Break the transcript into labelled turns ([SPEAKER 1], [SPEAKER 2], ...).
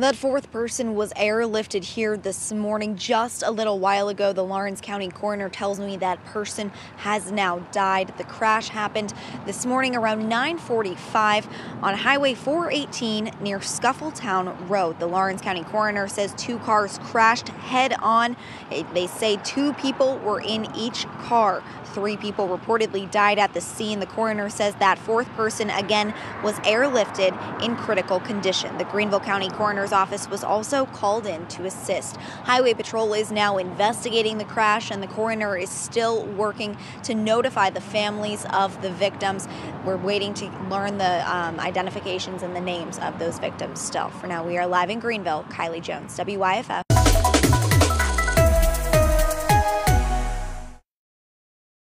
[SPEAKER 1] That fourth person was airlifted here this morning just a little while ago. The Laurens County coroner tells me that person has now died. The crash happened this morning around 9:45 on Highway 418 near Scuffletown Road. The Laurens County coroner says two cars crashed head on. They say two people were in each car. Three people reportedly died at the scene. The coroner says that fourth person again was airlifted in critical condition. The Greenville County coroner's office was also called in to assist. Highway Patrol is now investigating the crash, and the coroner is still working to notify the families of the victims. We're waiting to learn the um, identifications and the names of those victims still. For now, we are live in Greenville. Kylie Jones, WYFF.